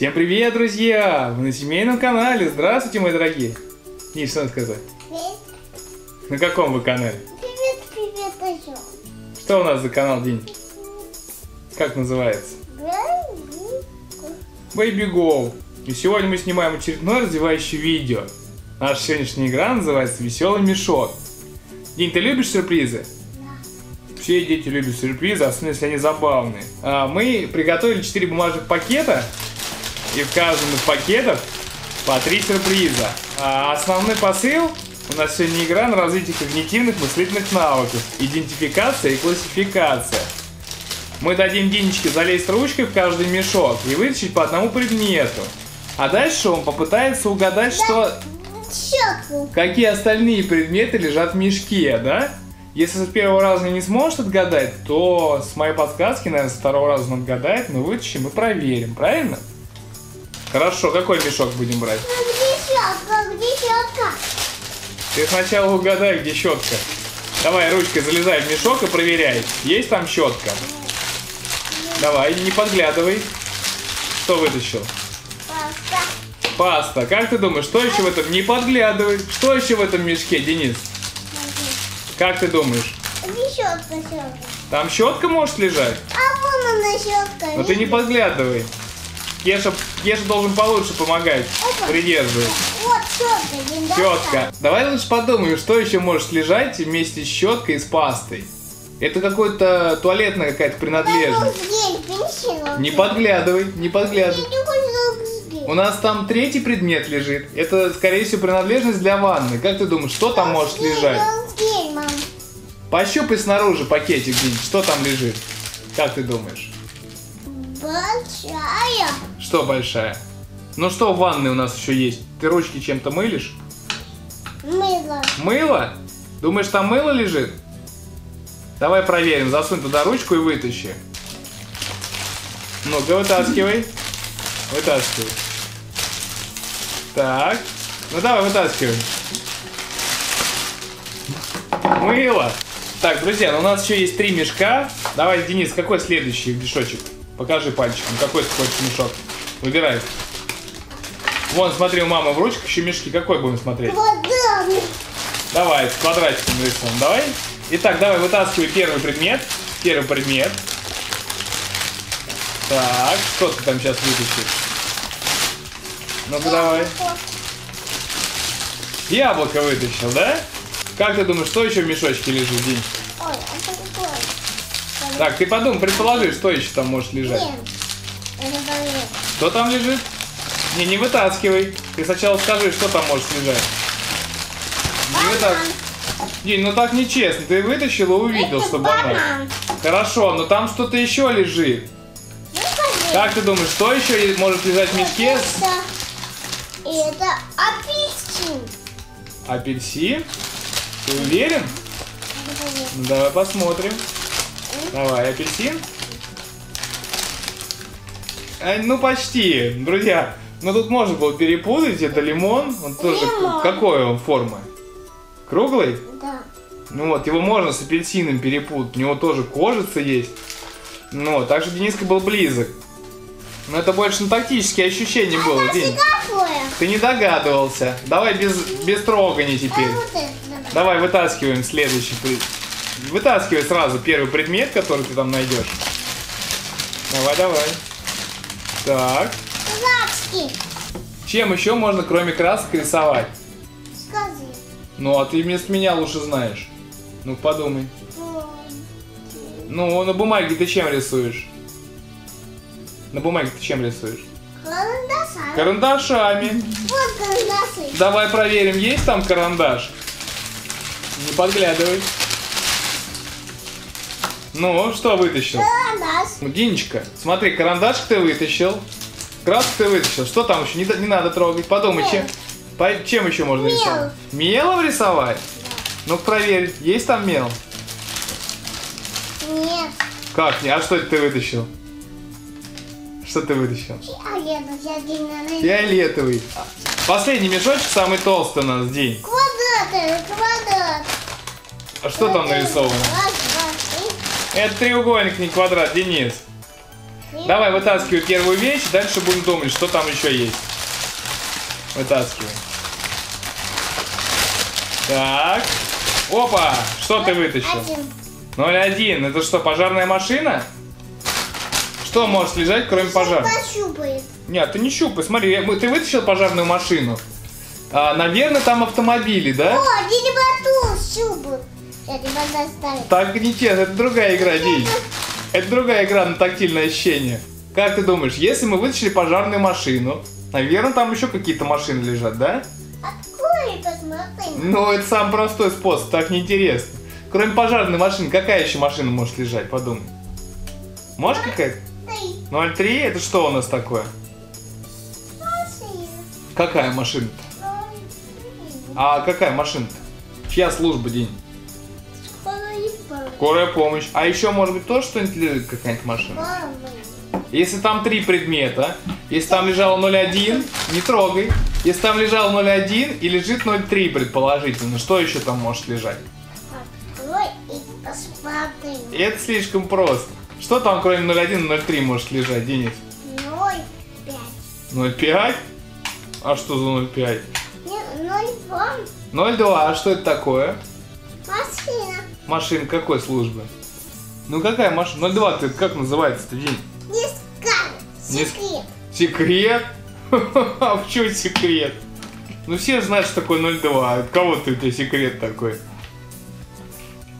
Всем привет, друзья! Вы на семейном канале. Здравствуйте, мои дорогие. Денис, что надо сказать? Привет, На каком вы канале? привет, привет, еще. Что у нас за канал, День? Как называется? Baby Go. И сегодня мы снимаем очередное развивающее видео. Наша сегодняшняя игра называется «Веселый мешок». День, ты любишь сюрпризы? Все дети любят сюрпризы, особенно если они забавные. А, мы приготовили 4 бумажных пакета, и в каждом из пакетов по 3 сюрприза. А основной посыл у нас сегодня игра на развитие когнитивных мыслительных навыков, идентификация и классификация. Мы дадим Динечке залезть ручкой в каждый мешок и вытащить по одному предмету. А дальше он попытается угадать, что какие остальные предметы лежат в мешке, да? Если с первого раза не сможет отгадать, то с моей подсказки, наверное, с второго раза он отгадает, мы вытащим и проверим, правильно? Хорошо, какой мешок будем брать? Где щетка? Где щетка? Ты сначала угадай, где щетка. Давай ручкой залезай в мешок и проверяй, есть там щетка. Давай, не подглядывай. Что вытащил? Паста. Паста. Как ты думаешь, что еще в этом? Не подглядывай. Что еще в этом мешке, Денис? Как ты думаешь? Щетка, щетка? Там щетка может лежать? А вон она щетка. Но ты не видишь? подглядывай. Кеша, Кеша должен получше помогать. Опа. Придерживай. Вот щетка. Щетка. Давай лучше подумаем, что еще может лежать вместе с щеткой и с пастой. Это какой-то туалетная какая-то принадлежность. Пенсил. Не подглядывай, не подглядывай. У нас там третий предмет лежит. Это, скорее всего, принадлежность для ванны. Как ты думаешь, что там может лежать? Пощупай снаружи пакетик. Что там лежит? Как ты думаешь? Большая. Что большая? Ну что в ванной у нас еще есть? Ты ручки чем-то мылишь? Мыло. Мыло? Думаешь, там мыло лежит? Давай проверим. Засунь туда ручку и вытащи. Ну-ка, вытаскивай. Вытаскивай. Так. Ну давай, вытаскивай. Мыло. Так, друзья, ну у нас еще есть три мешка. Давай, Денис, какой следующий мешочек? Покажи пальчиком, какой ты хочешь мешок. Выбирай. Вон, смотри, у мамы в ручках еще мешки. Какой будем смотреть? Вода. Давай, с квадратиком нарисуем. Давай. Итак, давай вытаскивай первый предмет. Первый предмет. Так, что ты там сейчас вытащишь? Ну-ка давай. Яблоко вытащил, да? Как ты думаешь, что еще в мешочке лежит, День? Ой, это какое? Так, ты подумай, предположи, что еще там может лежать. Что там лежит? Не, не вытаскивай. Ты сначала скажи, что там может лежать. Не вытаскивай. День, ну так нечестно. Ты вытащил и увидел, Это что банан. банан. Хорошо, но там что-то еще лежит. Ну. Как ты думаешь, что еще может лежать в мешке? Это, это апельсин. Апельсин? Ты уверен? Ну, давай посмотрим. Давай, апельсин. Э, ну, почти, друзья. Но тут можно было перепутать. Это лимон. Он тоже... Лимон. Какой он формы? Круглый? Да. Ну вот, его можно с апельсином перепутать. У него тоже кожица есть. Ну, так что Дениска был близок. Но это больше на тактические ощущения было, День. какое? Ты не догадывался. Давай без, без трогания теперь. А вот давай. Вытаскиваем следующий. Вытаскивай сразу первый предмет, который ты там найдешь. Давай, давай. Так. Краски. Чем еще можно, кроме красок, рисовать? Скажи. Ну, а ты вместо меня лучше знаешь. Ну, подумай. Ну, на бумаге ты чем рисуешь? На бумаге ты чем рисуешь? Карандашами. Карандашами. Вот карандаши. Давай проверим, есть там карандаш? Не подглядывай. Ну, что вытащил? Карандаш. Динечка, смотри, карандаш ты вытащил. Краску ты вытащил. Что там еще? Не, не надо трогать. Подумай, чем, по- чем еще можно Мел. рисовать? Мелом рисовать? Ну проверь, есть там мел? Нет. Как не? А что это ты вытащил? Что ты вытащил? Фиолетовый. Фиолетовый. Последний мешочек, самый толстый у нас день. Квадрат. Квадрат. А что там нарисовано? Это треугольник, не квадрат, Денис. Давай, вытаскивай первую вещь, дальше будем думать, что там еще есть. Вытаскивай. Так. Опа! Что ты вытащил? Один. 01. Это что, пожарная машина? Что может лежать, кроме пожарной? Пощупает. Нет, ты не щупай, смотри, мы- ты вытащил пожарную машину. А, наверное, там автомобили, да? О, Дини Бату щупает. Я тебя доставлю. Так не те, это другая игра, День. Это другая игра на тактильное ощущение. Как ты думаешь, если мы вытащили пожарную машину, наверное, там еще какие-то машины лежат, да? Открой и посмотри. Ну, это самый простой способ, так неинтересно. Кроме пожарной машины, какая еще машина может лежать, подумай. Может какая-то? Ты. 03? Это что у нас такое? Машина. Какая машина? А какая машина-то? Чья служба, День? Скорая помощь. А еще, может быть, тоже что-нибудь лежит, какая-нибудь машина? Если там три предмета, если там лежало 0,1, не трогай. Если там лежало 0,1 и лежит 0,3 предположительно, что еще там может лежать? Это слишком просто. Что там кроме 0,1 и 0,3 может лежать, Денис? Ноль пять. 0,5? А что за 0,5? Не, Ноль два. 0,2, а что это такое? Машина. Машина какой службы? Ну какая машина? 0,2 ты как называется-то, День? Не скажет. Не ск- Секрет. Секрет? А почему секрет? Ну все знают, что такое 0,2. От кого ты у тебя секрет такой?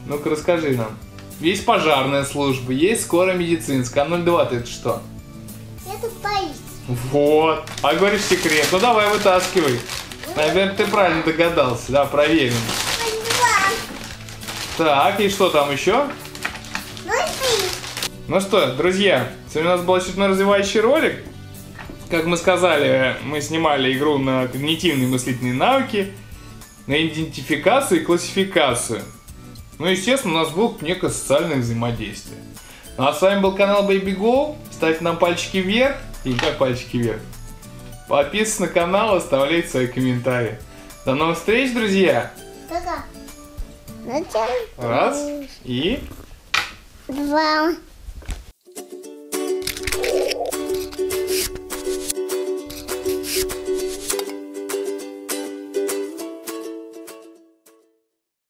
Ну-ка расскажи нам. Есть пожарная служба, есть скорая медицинская. А 02 это что? Это полиция. Вот. А говоришь секрет. Ну давай вытаскивай. Наверное, ты правильно догадался. Да, проверим. Так, и что там еще? Ну что, друзья, сегодня у нас был очередной развивающий ролик. Как мы сказали, мы снимали игру на когнитивные мыслительные навыки, на идентификацию и классификацию. Ну, естественно, у нас было некое социальное взаимодействие. Ну, а с вами был канал Baby Go. Ставьте нам пальчики вверх. И как пальчики вверх? Подписывайтесь на канал, оставляйте свои комментарии. До новых встреч, друзья! Раз. И... Два.